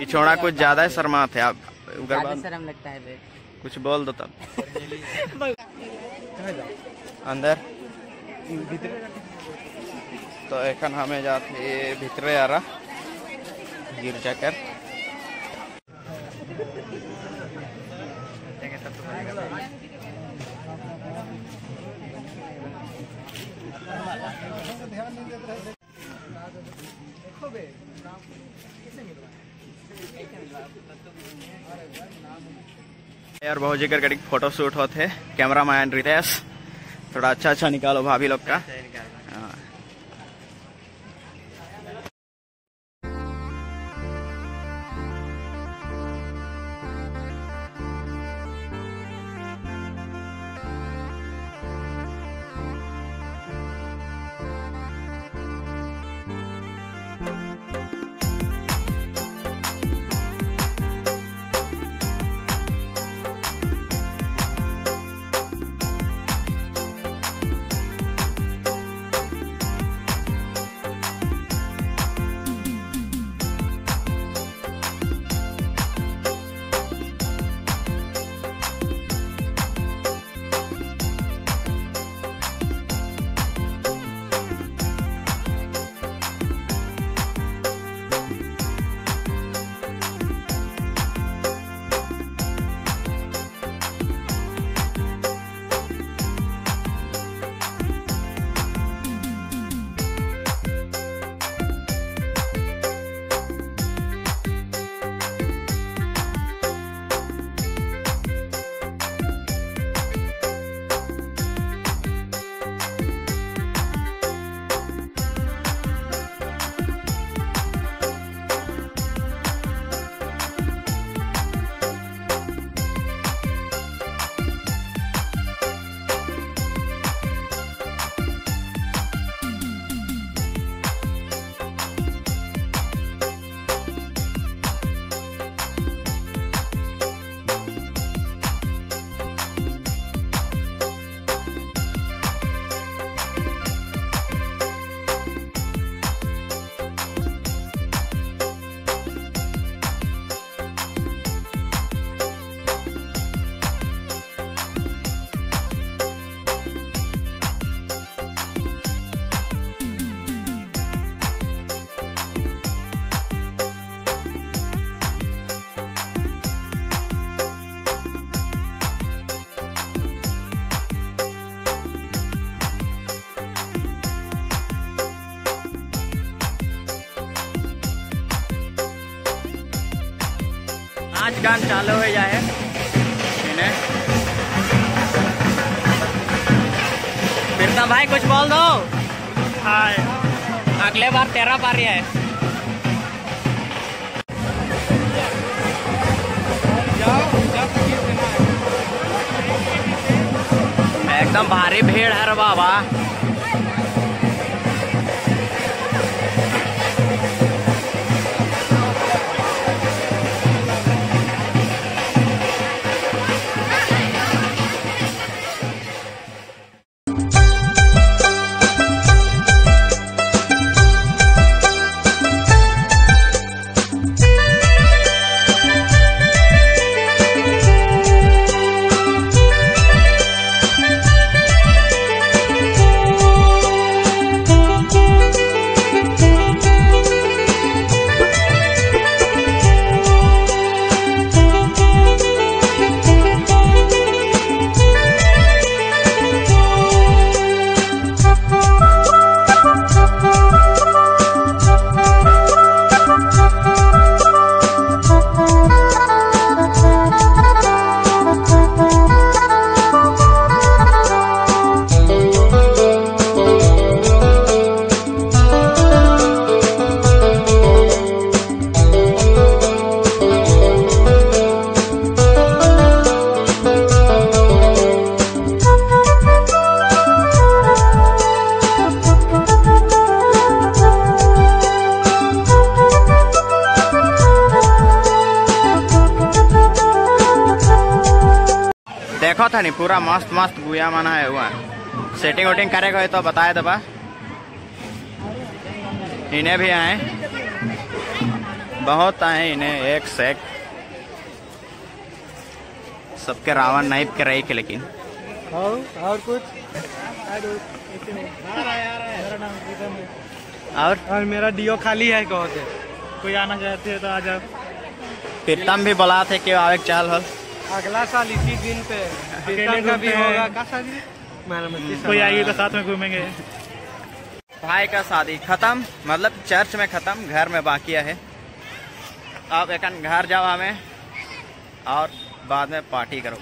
छोड़ा कुछ ज़्यादा ही शर्मा थे आप शर्म लगता है कुछ बोल दो तब। अंदर। तो एखन हमें जाते भीतरे आ रहा गिरजा कर यार, बहुत जगह कड़ी फ़ोटो शूट होते कैमरा मैन रितेश। थोड़ा अच्छा अच्छा निकालो भाभी लोग का। गान चालू हो जाए। इन्हें। प्रीतम भाई कुछ बोल दो। हाय। अगले बार तेरा पारी है। एकदम भारी भीड़ है रे बाबा। देखो था नहीं पूरा मस्त मस्त गुया माना है हुआ। सेटिंग वेटिंग करेगा है तो बताए दबा इन्हें भी आए। बहुत आए इन्हें एक से एक सबके रावण नाइप के रही के लेकिन। और और कुछ? और? और मेरा डीओ खाली है कहो थे कोई आना चाहते है तो आ जाओ। प्रीतम भी बोला थे कि आवे चाल हो। अगला साल इसी दिन पे अकेले का भी होगा का शादी? कोई आएगी तो साथ में घूमेंगे। भाई का शादी खत्म मतलब चर्च में खत्म घर में बाकी है। आप एक घर जाओ हमें और बाद में पार्टी करो।